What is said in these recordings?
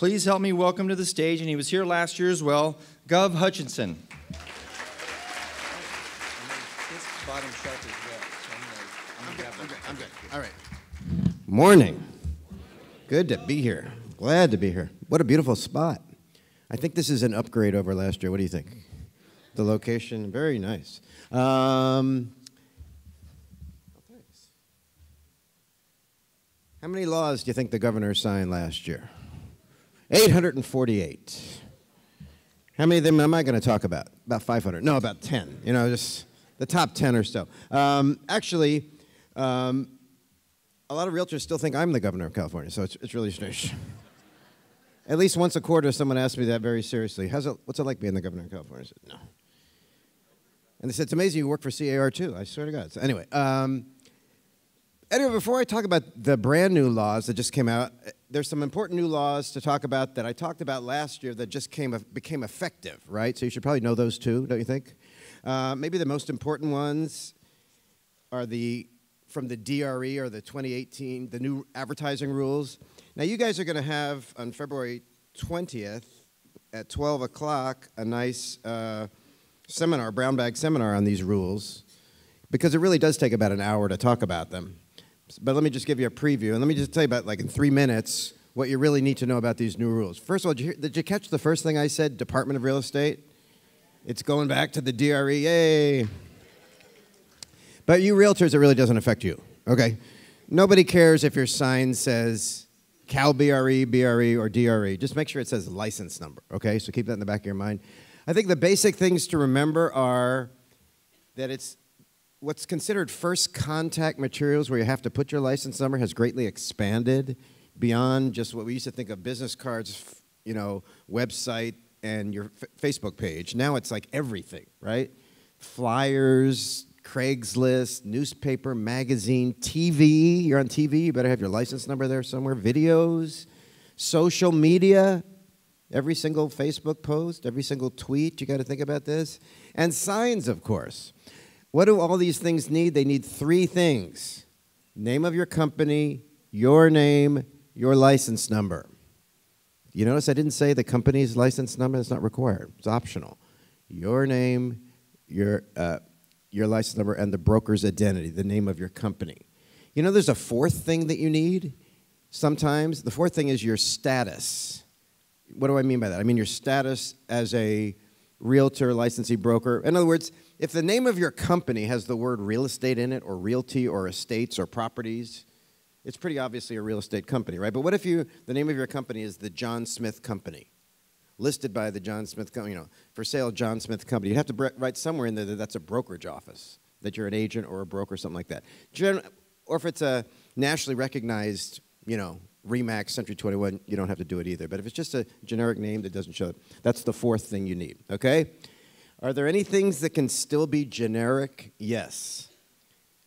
Please help me welcome to the stage, and he was here last year as well, Gov Hutchinson. All right. Morning. Good to be here. Glad to be here. What a beautiful spot. I think this is an upgrade over last year. What do you think? The location, very nice. Um, how many laws do you think the governor signed last year? 848. How many of them am I going to talk about? About 500. No, about 10. You know, just the top 10 or so. Um, actually, um, a lot of realtors still think I'm the governor of California, so it's, it's really strange. At least once a quarter, someone asks me that very seriously. How's it, what's it like being the governor of California? I said, no. And they said, it's amazing you work for CAR too. I swear to God. So anyway, um, anyway, before I talk about the brand new laws that just came out, there's some important new laws to talk about that I talked about last year that just came, became effective, right? So you should probably know those too, don't you think? Uh, maybe the most important ones are the from the DRE or the 2018, the new advertising rules. Now, you guys are going to have on February 20th at 12 o'clock a nice uh, seminar, brown bag seminar on these rules, because it really does take about an hour to talk about them. But let me just give you a preview, and let me just tell you about, like, in three minutes, what you really need to know about these new rules. First of all, did you, did you catch the first thing I said, Department of Real Estate? It's going back to the DRE! But you realtors, it really doesn't affect you, okay? Nobody cares if your sign says Cal BRE, BRE, or DRE. Just make sure it says license number, okay? So keep that in the back of your mind. I think the basic things to remember are that it's what's considered first contact materials where you have to put your license number has greatly expanded beyond just what we used to think of business cards, you know, website and your Facebook page. Now it's like everything, right? Flyers, Craigslist, newspaper, magazine, TV. You're on TV, you better have your license number there somewhere. Videos, social media, every single Facebook post, every single tweet, you got to think about this. And signs, of course. What do all these things need? They need three things name of your company, your name, your license number. You notice I didn't say the company's license number, it's not required, it's optional. Your name, your uh, your license number, and the broker's identity, the name of your company. You know, there's a fourth thing that you need sometimes. The fourth thing is your status. What do I mean by that? I mean your status as a realtor, licensee, broker. In other words, if the name of your company has the word real estate in it, or realty, or estates, or properties, it's pretty obviously a real estate company, right? But what if you the name of your company is the John Smith Company? listed by the John Smith, Company, you know, for sale John Smith Company. You'd have to write somewhere in there that that's a brokerage office, that you're an agent or a broker, something like that. Gen or if it's a nationally recognized, you know, Remax Century 21, you don't have to do it either. But if it's just a generic name that doesn't show it, that's the fourth thing you need, okay? Are there any things that can still be generic? Yes.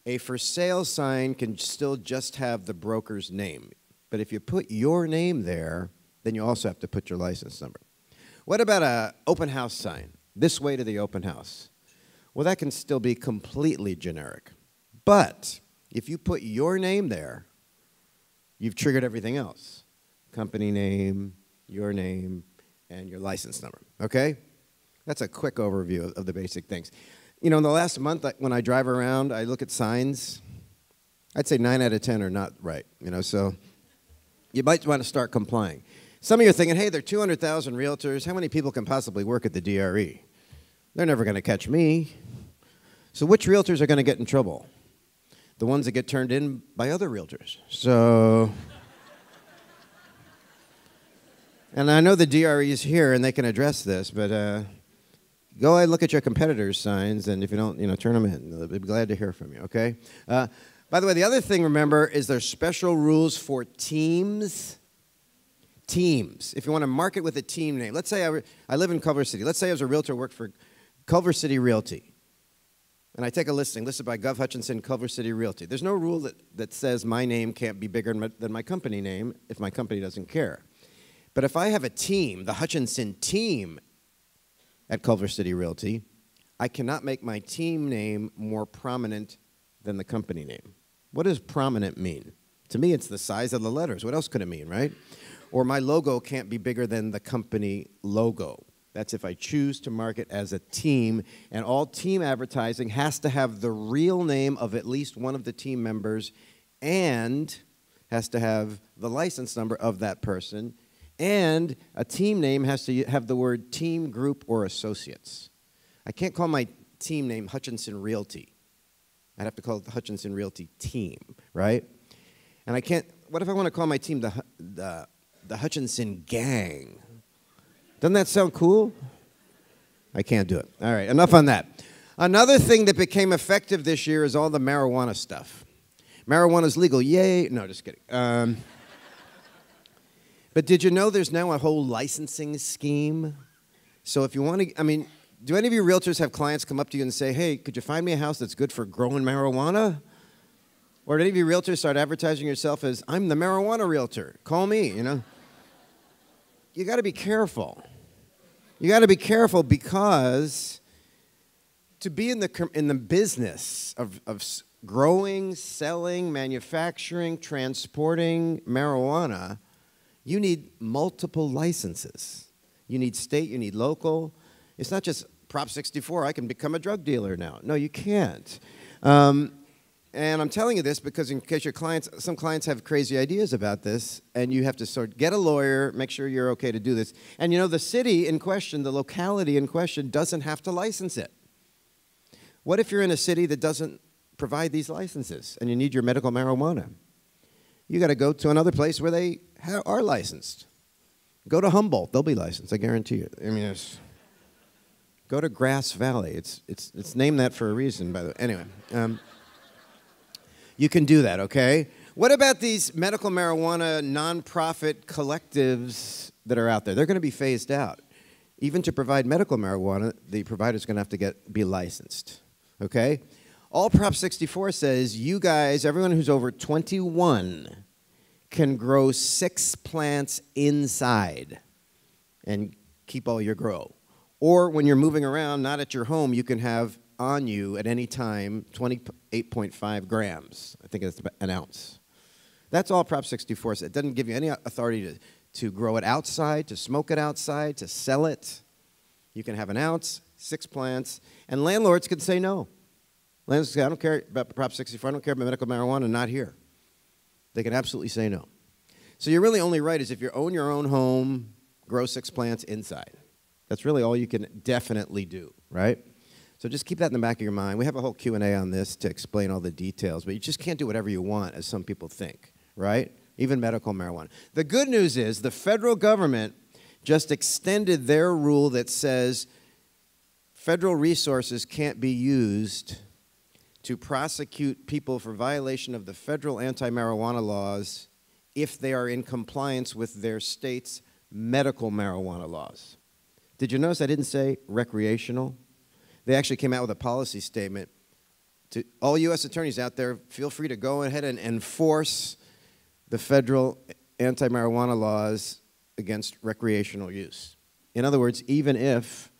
A for sale sign can still just have the broker's name. But if you put your name there, then you also have to put your license number. What about a open house sign? This way to the open house. Well, that can still be completely generic. But if you put your name there, you've triggered everything else. Company name, your name, and your license number. Okay? That's a quick overview of, the basic things. You know, in the last month, when I drive around, I look at signs. I'd say nine out of ten are not right. You know, so you might want to start complying. Some of you are thinking, hey, there are 200,000 realtors. How many people can possibly work at the DRE? They're never going to catch me. So, which realtors are going to get in trouble? The ones that get turned in by other realtors. So, and I know the DRE is here and they can address this, but uh, go and look at your competitors' signs, and if you don't, you know, turn them in. They'll be glad to hear from you, okay? Uh, by the way, the other thing, remember, is there's special rules for teams teams. If you want to market with a team name, let's say I, I live in Culver City. Let's say I was a realtor, worked for Culver City Realty. And I take a listing listed by Gov Hutchinson, Culver City Realty. There's no rule that, that says my name can't be bigger than my company name if my company doesn't care. But if I have a team, the Hutchinson team at Culver City Realty, I cannot make my team name more prominent than the company name. What does prominent mean? To me, it's the size of the letters. What else could it mean, right? or my logo can't be bigger than the company logo. That's if I choose to market as a team, and all team advertising has to have the real name of at least one of the team members and has to have the license number of that person, and a team name has to have the word team, group, or associates. I can't call my team name Hutchinson Realty. I'd have to call it the Hutchinson Realty team, right? And I can't, what if I want to call my team the, the, the Hutchinson Gang? Doesn't that sound cool? I can't do it. All right, enough on that. Another thing that became effective this year is all the marijuana stuff. Marijuana's legal, yay. No, just kidding. Um, but did you know there's now a whole licensing scheme? So if you want to, I mean, do any of you realtors have clients come up to you and say, hey, could you find me a house that's good for growing marijuana? Or did any of you realtors start advertising yourself as, I'm the marijuana realtor, call me, you know? You got to be careful. You got to be careful because to be in the, in the business of, of growing, selling, manufacturing, transporting marijuana, you need multiple licenses. You need state, you need local. It's not just Prop 64, I can become a drug dealer now. No, you can't. Um, and I'm telling you this because in case your clients, some clients have crazy ideas about this, and you have to sort get a lawyer, make sure you're okay to do this. And you know, the city in question, the locality in question, doesn't have to license it. What if you're in a city that doesn't provide these licenses and you need your medical marijuana? You got to go to another place where they are licensed. Go to Humboldt; they'll be licensed. I guarantee you. I mean, go to Grass Valley. It's it's it's named that for a reason, by the way. Anyway. Um, you can do that, okay? What about these medical marijuana nonprofit collectives that are out there? They're going to be phased out. Even to provide medical marijuana, the provider's going to have to get be licensed, okay? All Prop 64 says you guys, everyone who's over 21, can grow six plants inside and keep all your grow. Or when you're moving around, not at your home, you can have on you at any time 28.5 grams. I think it's an ounce. That's all Prop 64 says. It doesn't give you any authority to, to grow it outside, to smoke it outside, to sell it. You can have an ounce, six plants, and landlords can say no. Landlords say, I don't care about Prop 64, I don't care about medical marijuana, not here. They can absolutely say no. So you're really only right is if you own your own home, grow six plants inside. That's really all you can definitely do, right? So just keep that in the back of your mind. We have a whole Q&A on this to explain all the details, but you just can't do whatever you want as some people think, right? Even medical marijuana. The good news is the federal government just extended their rule that says federal resources can't be used to prosecute people for violation of the federal anti-marijuana laws if they are in compliance with their state's medical marijuana laws. Did you notice I didn't say recreational? they actually came out with a policy statement to all U.S. attorneys out there, feel free to go ahead and enforce the federal anti marijuana laws against recreational use. In other words, even if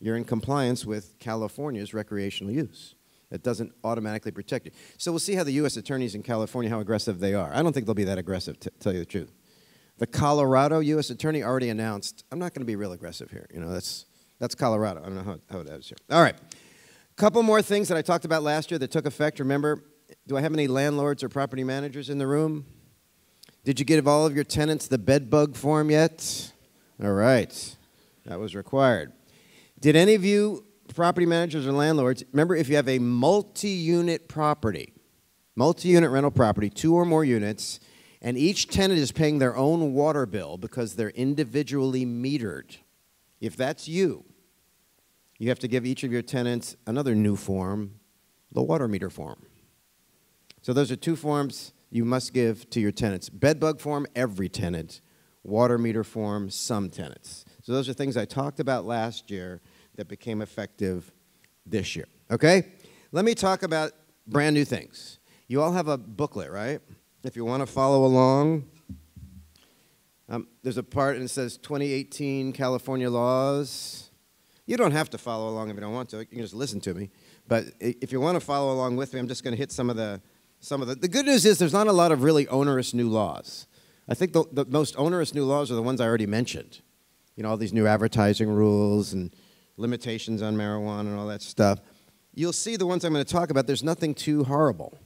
you're in compliance with California's recreational use. It doesn't automatically protect you. So we'll see how the U.S. attorneys in California, how aggressive they are. I don't think they'll be that aggressive, to tell you the truth. The Colorado U.S. attorney already announced, I'm not going to be real aggressive here. You know, that's, that's Colorado. I don't know how, how it is here. All right. Couple more things that I talked about last year that took effect. Remember, do I have any landlords or property managers in the room? Did you give all of your tenants the bed bug form yet? All right. That was required. Did any of you property managers or landlords remember if you have a multi-unit property, multi-unit rental property, two or more units, and each tenant is paying their own water bill because they're individually metered. If that's you, you have to give each of your tenants another new form, the water meter form. So those are two forms you must give to your tenants. Bedbug form, every tenant. Water meter form, some tenants. So those are things I talked about last year that became effective this year. Okay? Let me talk about brand new things. You all have a booklet, right? If you want to follow along, um, there's a part and it says 2018 California laws. You don't have to follow along if you don't want to. You can just listen to me. But if you want to follow along with me, I'm just going to hit some of the some of the. The good news is there's not a lot of really onerous new laws. I think the, the most onerous new laws are the ones I already mentioned. You know, all these new advertising rules and limitations on marijuana and all that stuff. You'll see the ones I'm going to talk about, there's nothing too horrible.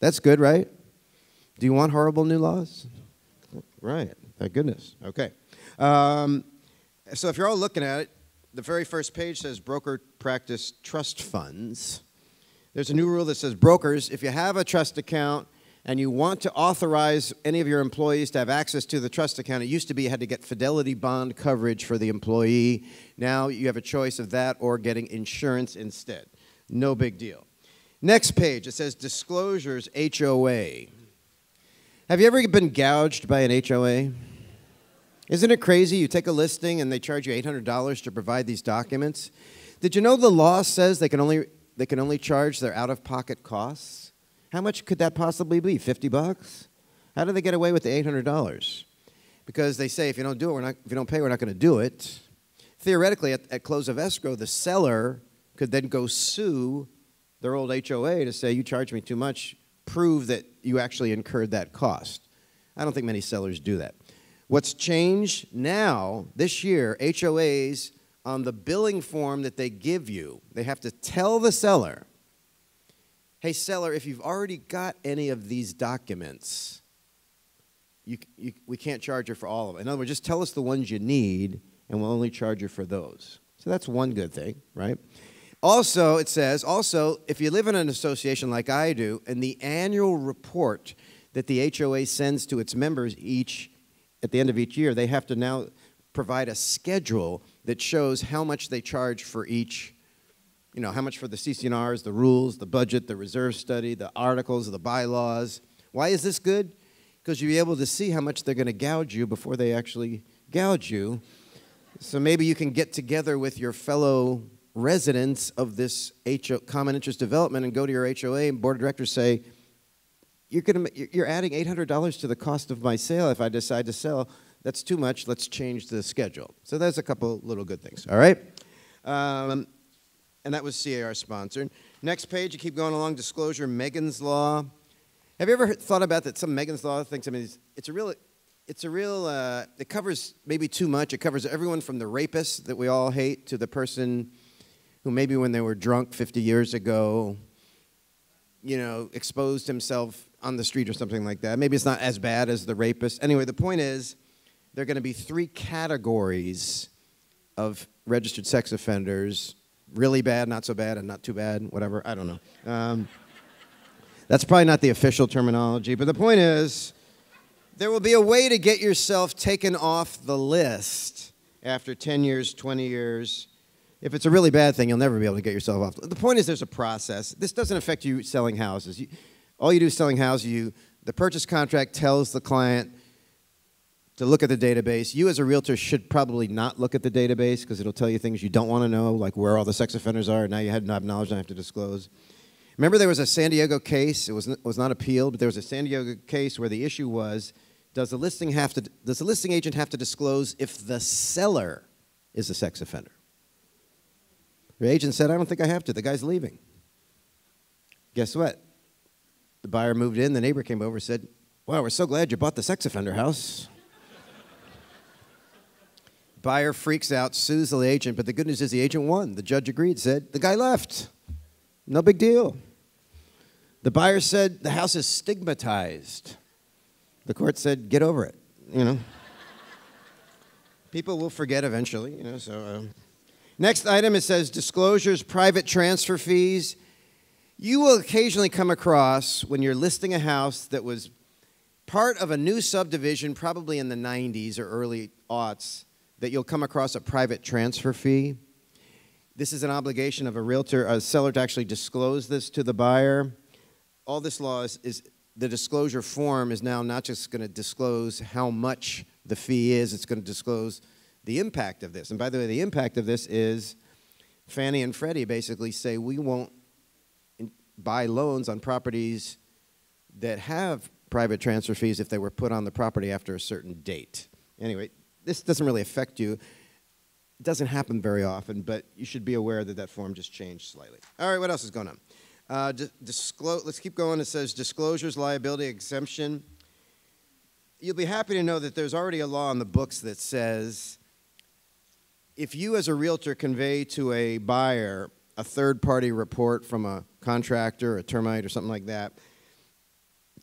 That's good, right? Do you want horrible new laws? Right. Thank goodness. Okay. Um, so if you're all looking at it, the very first page says broker practice trust funds. There's a new rule that says brokers, if you have a trust account and you want to authorize any of your employees to have access to the trust account, it used to be you had to get fidelity bond coverage for the employee. Now you have a choice of that or getting insurance instead. No big deal. Next page, it says disclosures HOA. Have you ever been gouged by an HOA? Isn't it crazy? You take a listing and they charge you $800 to provide these documents. Did you know the law says they can only, they can only charge their out of pocket costs? How much could that possibly be? 50 bucks? How do they get away with the $800? Because they say if you don't do it, we're not, if you don't pay, we're not going to do it. Theoretically, at, at close of escrow, the seller could then go sue their old HOA to say, you charged me too much, prove that you actually incurred that cost. I don't think many sellers do that. What's changed now, this year, HOAs, on the billing form that they give you, they have to tell the seller, hey, seller, if you've already got any of these documents, you, you, we can't charge you for all of them. In other words, just tell us the ones you need, and we'll only charge you for those. So that's one good thing, right? Also, it says, also, if you live in an association like I do, and the annual report that the HOA sends to its members each at the end of each year, they have to now provide a schedule that shows how much they charge for each, you know, how much for the CC&Rs, the rules, the budget, the reserve study, the articles, the bylaws. Why is this good? Because you'll be able to see how much they're going to gouge you before they actually gouge you. So maybe you can get together with your fellow residents of this HO, common interest development and go to your HOA and board of directors say, you're, gonna, you're adding $800 to the cost of my sale if I decide to sell. That's too much. Let's change the schedule. So there's a couple little good things, all right? Um, and that was CAR sponsored. Next page, you keep going along, disclosure, Megan's Law. Have you ever thought about that some Megan's Law things, I mean, it's a real, it's a real, uh, it covers maybe too much. It covers everyone from the rapist that we all hate to the person who maybe when they were drunk 50 years ago, you know, exposed himself on the street or something like that. Maybe it's not as bad as the rapist. Anyway, the point is, there are going to be three categories of registered sex offenders really bad, not so bad, and not too bad, whatever. I don't know. Um, that's probably not the official terminology, but the point is, there will be a way to get yourself taken off the list after 10 years, 20 years, if it's a really bad thing, you'll never be able to get yourself off. The point is, there's a process. This doesn't affect you selling houses. You, all you do is selling houses. You, the purchase contract tells the client to look at the database. You, as a realtor, should probably not look at the database because it'll tell you things you don't want to know, like where all the sex offenders are. Now you have knowledge and have to disclose. Remember, there was a San Diego case. It was, was not appealed, but there was a San Diego case where the issue was: Does the listing have to? Does the listing agent have to disclose if the seller is a sex offender? The agent said, I don't think I have to. The guy's leaving. Guess what? The buyer moved in. The neighbor came over and said, Wow, we're so glad you bought the sex offender house. Buyer freaks out, sues the agent, but the good news is the agent won. The judge agreed, said, The guy left. No big deal. The buyer said, The house is stigmatized. The court said, Get over it, you know. People will forget eventually, you know, so. Uh, Next item, it says disclosures, private transfer fees. You will occasionally come across when you're listing a house that was part of a new subdivision, probably in the 90s or early aughts, that you'll come across a private transfer fee. This is an obligation of a realtor, a seller to actually disclose this to the buyer. All this law is, is the disclosure form is now not just going to disclose how much the fee is, it's going to disclose the impact of this. And by the way, the impact of this is Fannie and Freddie basically say we won't buy loans on properties that have private transfer fees if they were put on the property after a certain date. Anyway, this doesn't really affect you. It doesn't happen very often, but you should be aware that that form just changed slightly. All right, what else is going on? Uh, let's keep going. It says disclosures, liability, exemption. you'll be happy to know that there's already a law in the books that says if you, as a realtor, convey to a buyer a third party report from a contractor, a termite, or something like that,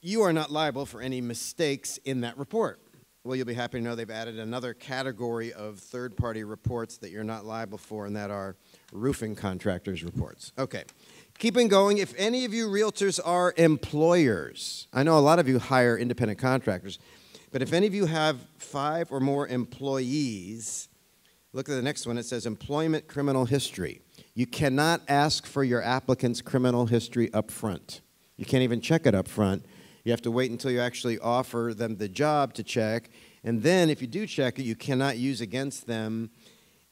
you are not liable for any mistakes in that report. Well, you'll be happy to know they've added another category of third party reports that you're not liable for, and that are roofing contractors' reports. Okay. Keeping going, if any of you realtors are employers, I know a lot of you hire independent contractors, but if any of you have five or more employees, look at the next one. It says employment criminal history. You cannot ask for your applicant's criminal history up front. You can't even check it up front. You have to wait until you actually offer them the job to check. And then, if you do check it, you cannot use against them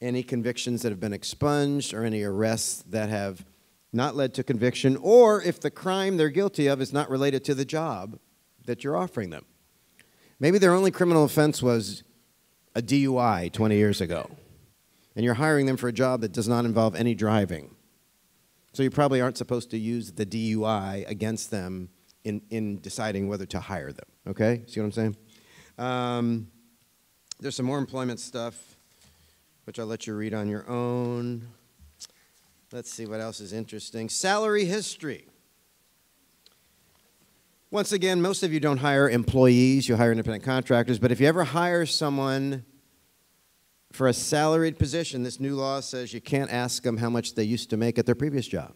any convictions that have been expunged or any arrests that have not led to conviction, or if the crime they're guilty of is not related to the job that you're offering them. Maybe their only criminal offense was a DUI 20 years ago, and you're hiring them for a job that does not involve any driving. So you probably aren't supposed to use the DUI against them in, in deciding whether to hire them. Okay? See what I'm saying? Um, there's some more employment stuff, which I'll let you read on your own. Let's see what else is interesting. Salary history. Once again, most of you don't hire employees, you hire independent contractors, but if you ever hire someone for a salaried position, this new law says you can't ask them how much they used to make at their previous job.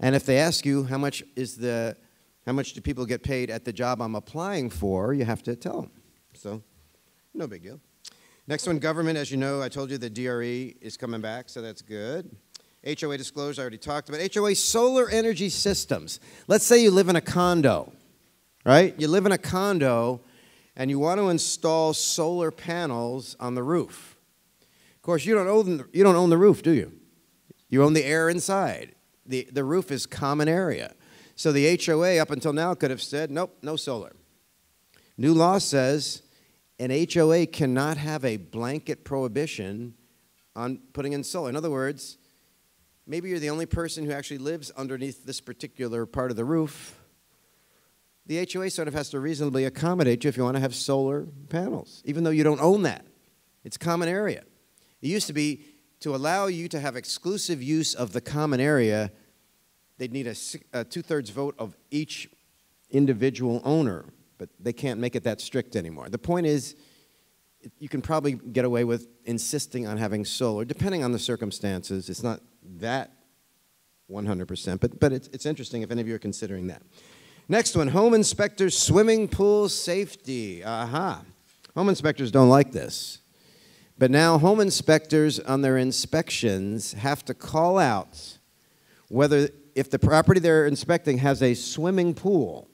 And if they ask you how much is the how much do people get paid at the job I'm applying for, you have to tell them. So, no big deal. Next one, government. As you know, I told you the DRE is coming back, so that's good. HOA disclosure, I already talked about. HOA solar energy systems. Let's say you live in a condo, right? You live in a condo and you want to install solar panels on the roof. Of course, you don't own, you don't own the roof, do you? You own the air inside. The, the roof is common area. So the HOA up until now could have said, nope, no solar. New law says an HOA cannot have a blanket prohibition on putting in solar. In other words, maybe you're the only person who actually lives underneath this particular part of the roof. The HOA sort of has to reasonably accommodate you if you want to have solar panels, even though you don't own that. It's common area. It used to be to allow you to have exclusive use of the common area, they'd need a, a two thirds vote of each individual owner, but they can't make it that strict anymore. The point is, you can probably get away with insisting on having solar, depending on the circumstances. It's not that 100%, but, but it's, it's interesting if any of you are considering that. Next one home inspectors, swimming pool safety. Aha. Home inspectors don't like this. But now, home inspectors on their inspections have to call out whether, if the property they're inspecting has a swimming pool,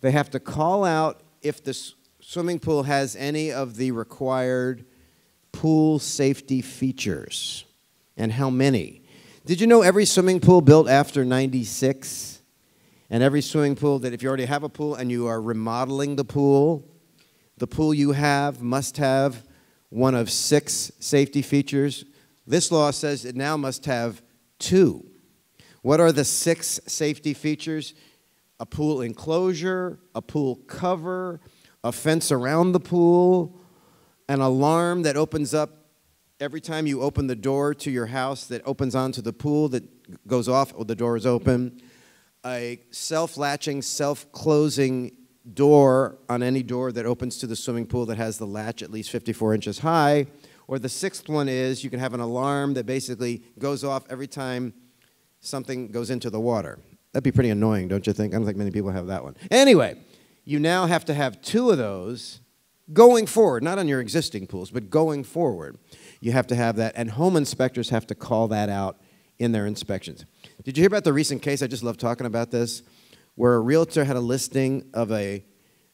they have to call out if the swimming pool has any of the required pool safety features and how many. Did you know every swimming pool built after 96 and every swimming pool that if you already have a pool and you are remodeling the pool, the pool you have must have one of six safety features. This law says it now must have two. What are the six safety features? A pool enclosure, a pool cover, a fence around the pool, an alarm that opens up every time you open the door to your house that opens onto the pool that goes off or the door is open, a self latching, self closing door on any door that opens to the swimming pool that has the latch at least 54 inches high. Or the sixth one is you can have an alarm that basically goes off every time something goes into the water. That'd be pretty annoying, don't you think? I don't think many people have that one. Anyway, you now have to have two of those going forward, not on your existing pools, but going forward. You have to have that, and home inspectors have to call that out in their inspections. Did you hear about the recent case? I just love talking about this where a realtor had a listing of a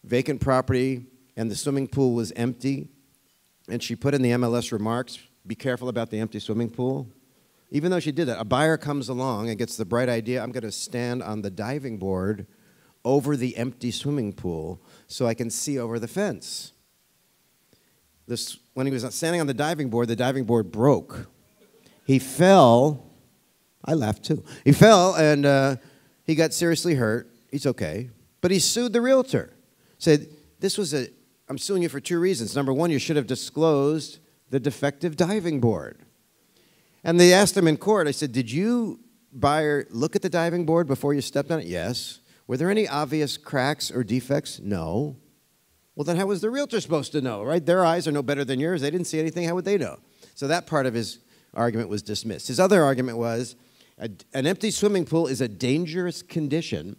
vacant property and the swimming pool was empty, and she put in the MLS remarks, be careful about the empty swimming pool. Even though she did that, a buyer comes along and gets the bright idea I'm going to stand on the diving board over the empty swimming pool so I can see over the fence. This, when he was standing on the diving board, the diving board broke. He fell. I laughed too. He fell and uh, he got seriously hurt. He's okay. But he sued the realtor. Said, this was a, I'm suing you for two reasons. Number one, you should have disclosed the defective diving board. And they asked him in court, I said, Did you, buyer, look at the diving board before you stepped on it? Yes. Were there any obvious cracks or defects? No. Well, then how was the realtor supposed to know, right? Their eyes are no better than yours. They didn't see anything. How would they know? So that part of his argument was dismissed. His other argument was an empty swimming pool is a dangerous condition,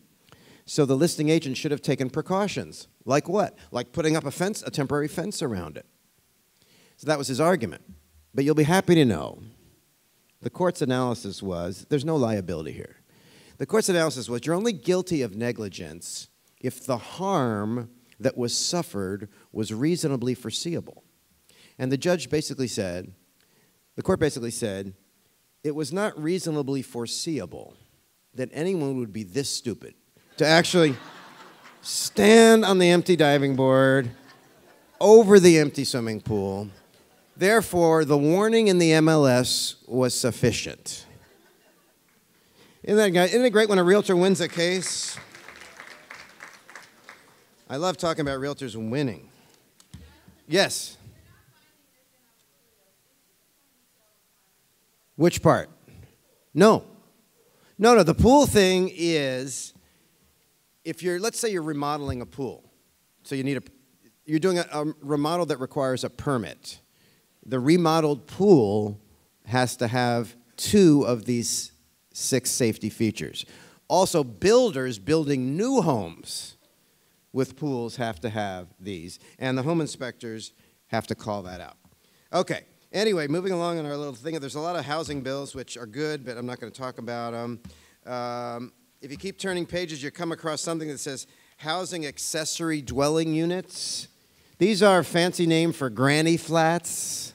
so the listing agent should have taken precautions. Like what? Like putting up a fence, a temporary fence around it. So that was his argument. But you'll be happy to know the court's analysis was there's no liability here. The court's analysis was you're only guilty of negligence if the harm that was suffered was reasonably foreseeable. And the judge basically said, the court basically said, it was not reasonably foreseeable that anyone would be this stupid to actually stand on the empty diving board over the empty swimming pool. Therefore, the warning in the MLS was sufficient. Isn't that, isn't it great when a realtor wins a case? I love talking about realtors winning. Yes. Which part? No. No, no. The pool thing is if you're, let's say you're remodeling a pool. So you need a, you're doing a, a remodel that requires a permit. The remodeled pool has to have two of these six safety features. Also, builders building new homes with pools have to have these, and the home inspectors have to call that out. Okay, anyway, moving along in our little thing, there's a lot of housing bills which are good, but I'm not going to talk about them. Um, if you keep turning pages, you come across something that says housing accessory dwelling units. These are fancy name for granny flats.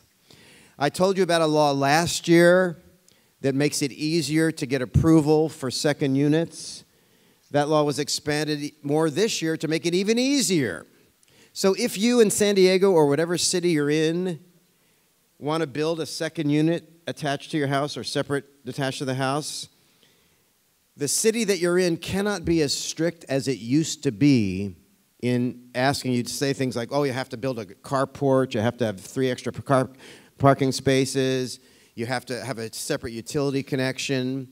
I told you about a law last year that makes it easier to get approval for second units. That law was expanded more this year to make it even easier. So if you in San Diego or whatever city you're in want to build a second unit attached to your house or separate attached to the house, the city that you're in cannot be as strict as it used to be in asking you to say things like, oh, you have to build a carport, you have to have three extra car parking spaces, you have to have a separate utility connection.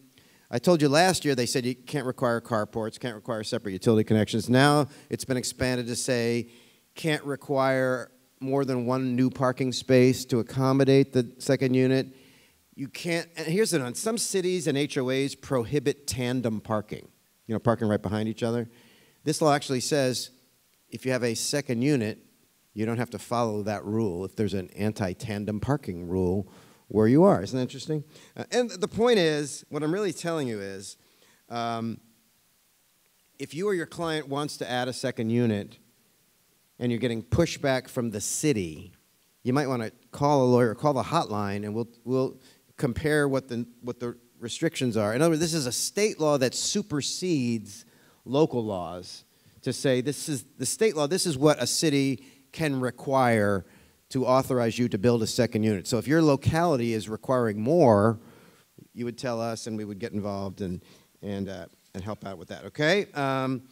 I told you last year they said you can't require carports, can't require separate utility connections. Now it's been expanded to say can't require more than one new parking space to accommodate the second unit. You can't, and here's the one some cities and HOAs prohibit tandem parking, you know, parking right behind each other. This law actually says if you have a second unit, you don't have to follow that rule if there's an anti tandem parking rule where you are. Isn't that interesting? Uh, and the point is, what I'm really telling you is, um, if you or your client wants to add a second unit and you're getting pushback from the city, you might want to call a lawyer, call the hotline, and we'll, we'll compare what the, what the restrictions are. In other words, this is a state law that supersedes local laws to say this is the state law, this is what a city can require to authorize you to build a second unit. So if your locality is requiring more, you would tell us and we would get involved and, and, uh, and help out with that, okay? Um,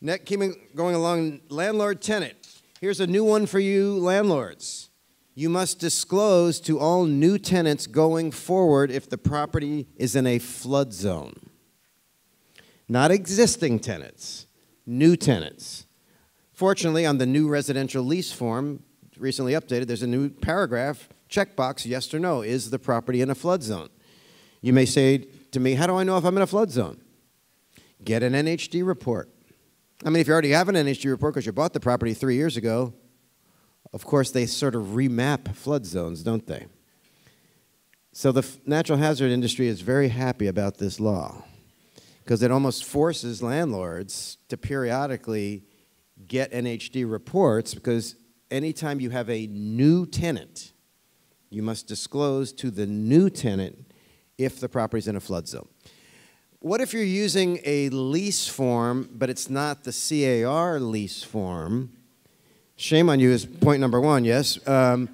next, keeping going along, landlord tenant. Here's a new one for you landlords. You must disclose to all new tenants going forward if the property is in a flood zone. Not existing tenants, new tenants. Fortunately, on the new residential lease form, recently updated, there's a new paragraph, checkbox, yes or no, is the property in a flood zone? You may say to me, how do I know if I'm in a flood zone? Get an NHD report. I mean, if you already have an NHD report because you bought the property three years ago, of course, they sort of remap flood zones, don't they? So the natural hazard industry is very happy about this law because it almost forces landlords to periodically get NHD reports because anytime you have a new tenant, you must disclose to the new tenant if the property is in a flood zone. What if you're using a lease form, but it's not the CAR lease form? Shame on you is point number one, yes. Um,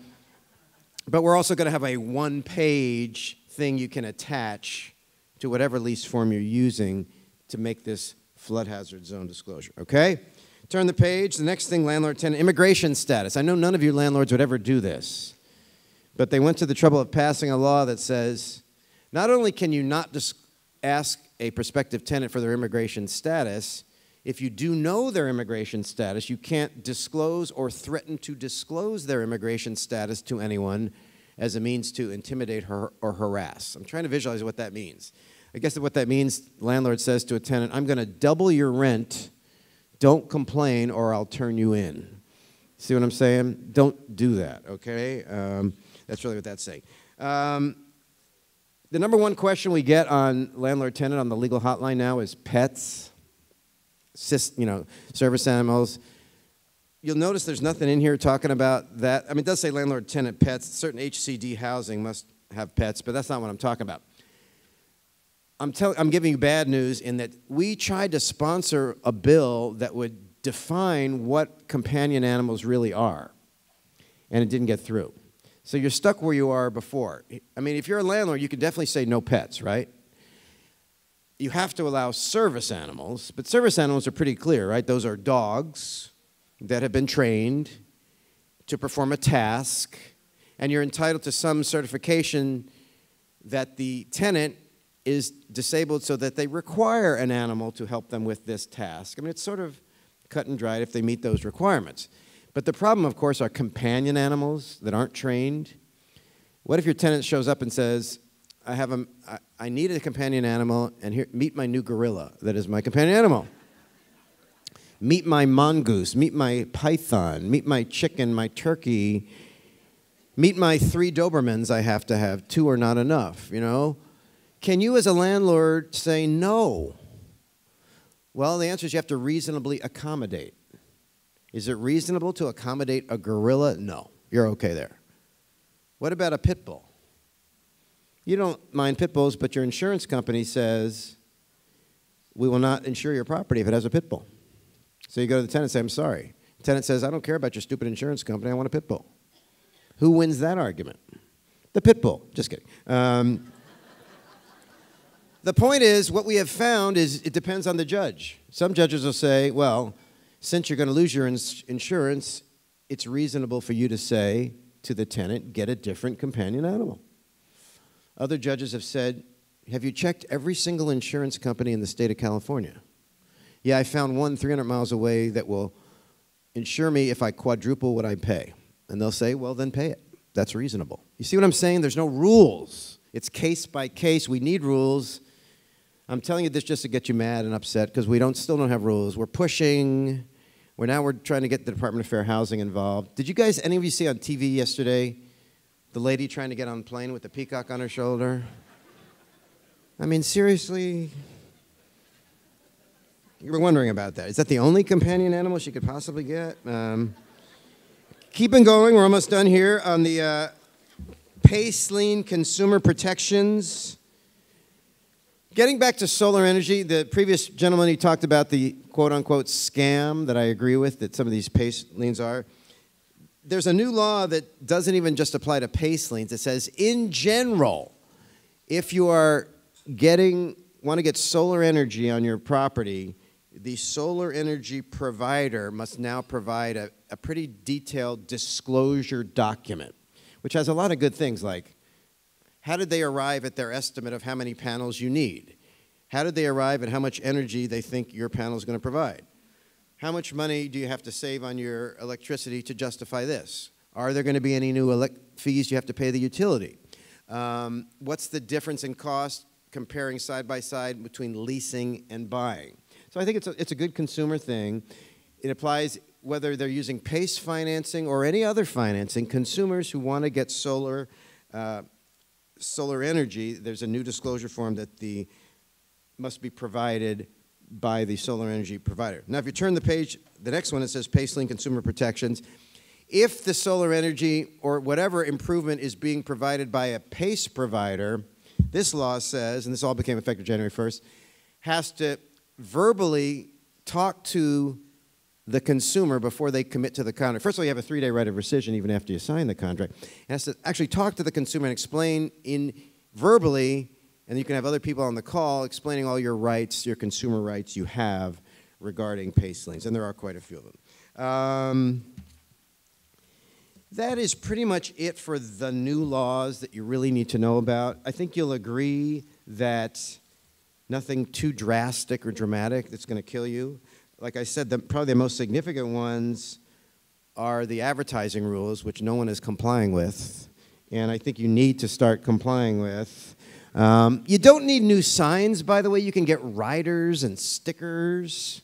but we're also going to have a one page thing you can attach to whatever lease form you're using to make this flood hazard zone disclosure, okay? Turn the page. The next thing, landlord tenant immigration status. I know none of you landlords would ever do this, but they went to the trouble of passing a law that says not only can you not ask a prospective tenant for their immigration status, if you do know their immigration status, you can't disclose or threaten to disclose their immigration status to anyone as a means to intimidate her or harass. I'm trying to visualize what that means. I guess what that means, landlord says to a tenant, I'm going to double your rent. Don't complain or I'll turn you in. See what I'm saying? Don't do that, okay? Um, that's really what that's saying. Um, the number one question we get on landlord tenant on the legal hotline now is pets, you know, service animals. You'll notice there's nothing in here talking about that. I mean, it does say landlord tenant pets. Certain HCD housing must have pets, but that's not what I'm talking about. I'm, tell, I'm giving you bad news in that we tried to sponsor a bill that would define what companion animals really are, and it didn't get through. So you're stuck where you are before. I mean, if you're a landlord, you can definitely say no pets, right? You have to allow service animals, but service animals are pretty clear, right? Those are dogs that have been trained to perform a task, and you're entitled to some certification that the tenant is disabled so that they require an animal to help them with this task. I mean, it's sort of cut and dried if they meet those requirements. But the problem, of course, are companion animals that aren't trained. What if your tenant shows up and says, I, have a, I, I need a companion animal, and here, meet my new gorilla that is my companion animal. Meet my mongoose, meet my python, meet my chicken, my turkey, meet my three Dobermans I have to have. Two are not enough, you know? Can you, as a landlord, say no? Well, the answer is you have to reasonably accommodate. Is it reasonable to accommodate a gorilla? No, you're okay there. What about a pit bull? You don't mind pit bulls, but your insurance company says, we will not insure your property if it has a pit bull. So you go to the tenant and say, I'm sorry. The tenant says, I don't care about your stupid insurance company, I want a pit bull. Who wins that argument? The pit bull. Just kidding. Um, the point is, what we have found is it depends on the judge. Some judges will say, well, since you're going to lose your ins- insurance, it's reasonable for you to say to the tenant, get a different companion animal. Other judges have said, have you checked every single insurance company in the state of California? Yeah, I found one 300 miles away that will insure me if I quadruple what I pay. And they'll say, well, then pay it. That's reasonable. You see what I'm saying? There's no rules. It's case by case. We need rules. I'm telling you this just to get you mad and upset because we don't still don't have rules. We're pushing we're now we're trying to get the Department of Fair Housing involved. Did you guys, any of you see on TV yesterday, the lady trying to get on plane with the peacock on her shoulder? I mean, seriously, you were wondering about that. Is that the only companion animal she could possibly get? Um, keeping going, we're almost done here on the uh, Pace Consumer Protections. Getting back to solar energy, the previous gentleman he talked about the quote unquote scam that I agree with that some of these PACE liens are. There's a new law that doesn't even just apply to PACE liens. It says, in general, if you are getting, want to get solar energy on your property, the solar energy provider must now provide a, a pretty detailed disclosure document, which has a lot of good things like how did they arrive at their estimate of how many panels you need? How did they arrive at how much energy they think your panel is going to provide? How much money do you have to save on your electricity to justify this? Are there going to be any new fees you have to pay the utility? Um, what's the difference in cost comparing side by side between leasing and buying? So I think it's a, it's a good consumer thing. It applies whether they're using PACE financing or any other financing. Consumers who want to get solar uh, solar energy, there's a new disclosure form that the must be provided by the solar energy provider. Now, if you turn the page, the next one it says PACE Lien Consumer Protections. If the solar energy or whatever improvement is being provided by a PACE provider, this law says, and this all became effective January 1st, has to verbally talk to the consumer before they commit to the contract. First of all, you have a three day right of rescission even after you sign the contract. It has to actually talk to the consumer and explain in verbally, and you can have other people on the call explaining all your rights, your consumer rights you have regarding liens, and there are quite a few of them. Um, that is pretty much it for the new laws that you really need to know about. I think you'll agree that nothing too drastic or dramatic that's going to kill you. Like I said, the, probably the most significant ones are the advertising rules, which no one is complying with, and I think you need to start complying with. Um, you don't need new signs, by the way. You can get riders and stickers.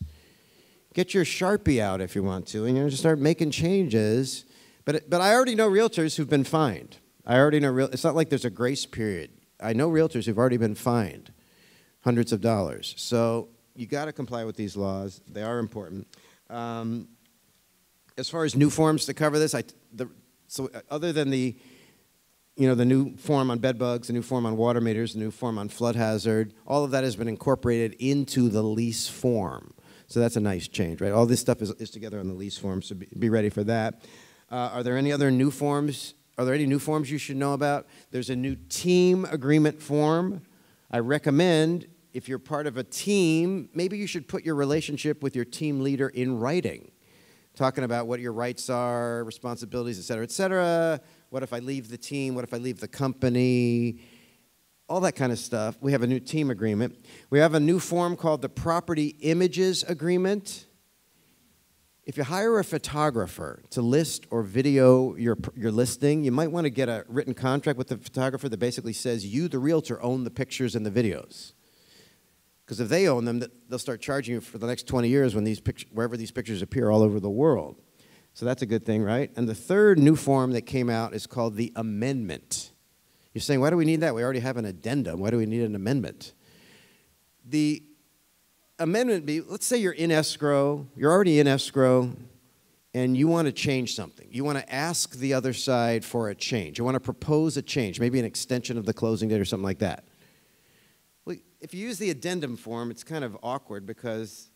Get your Sharpie out if you want to, and you know, just start making changes. But, but I already know realtors who've been fined. I already know real. It's not like there's a grace period. I know realtors who've already been fined hundreds of dollars. So you got to comply with these laws. They are important. Um, as far as new forms to cover this, I, the, so uh, other than the, you know, the new form on bed bugs, the new form on water meters, the new form on flood hazard, all of that has been incorporated into the lease form. So that's a nice change, right? All this stuff is, is together on the lease form, so be, be ready for that. Uh, are there any other new forms? Are there any new forms you should know about? There's a new team agreement form. I recommend if you're part of a team, maybe you should put your relationship with your team leader in writing talking about what your rights are, responsibilities, et cetera, et cetera. What if I leave the team? What if I leave the company? All that kind of stuff. We have a new team agreement. We have a new form called the Property Images Agreement. If you hire a photographer to list or video your, your listing, you might want to get a written contract with the photographer that basically says you, the realtor, own the pictures and the videos. Because if they own them, they'll start charging you for the next 20 years when these pictures, wherever these pictures appear all over the world. So that's a good thing, right? And the third new form that came out is called the amendment. You're saying, why do we need that? We already have an addendum. Why do we need an amendment? The amendment be, let's say you're in escrow, you're already in escrow, and you want to change something. You want to ask the other side for a change. You want to propose a change, maybe an extension of the closing date or something like that if you use the addendum form, it's kind of awkward because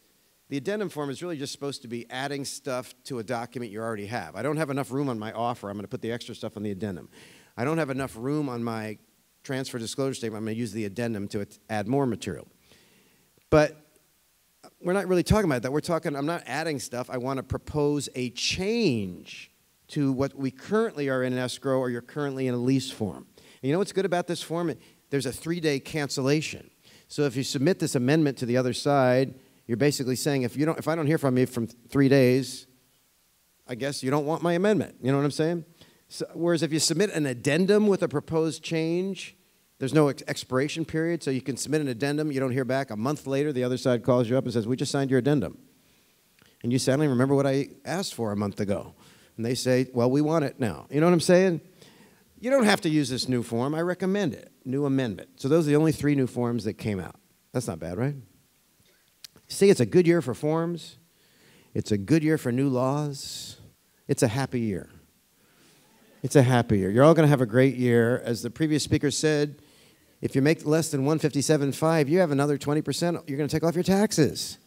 the addendum form is really just supposed to be adding stuff to a document you already have. I don't have enough room on my offer. I'm going to put the extra stuff on the addendum. I don't have enough room on my transfer disclosure statement. I'm going to use the addendum to add more material. But we're not really talking about that. We're talking, I'm not adding stuff. I want to propose a change to what we currently are in an escrow or you're currently in a lease form. And you know what's good about this form? There's a three day cancellation. So if you submit this amendment to the other side, you're basically saying if you don't if I don't hear from you from 3 days, I guess you don't want my amendment. You know what I'm saying? So, whereas if you submit an addendum with a proposed change, there's no ex expiration period, so you can submit an addendum, you don't hear back. A month later, the other side calls you up and says, We just signed your addendum. And you say, I don't even remember what I asked for a month ago. And they say, Well, we want it now. You know what I'm saying? You don't have to use this new form. I recommend it. New amendment. So those are the only three new forms that came out. That's not bad, right? See, it's a good year for forms. It's a good year for new laws. It's a happy year. It's a happy year. You're all going to have a great year. As the previous speaker said, if you make less than 157.5, you have another 20% you're going to take off your taxes.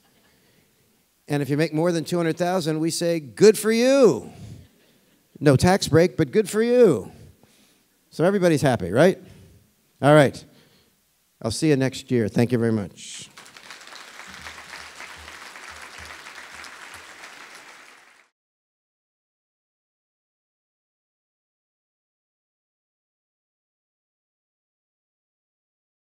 And if you make more than 200,000, we say good for you. No tax break, but good for you. So everybody's happy, right? All right. I'll see you next year. Thank you very much.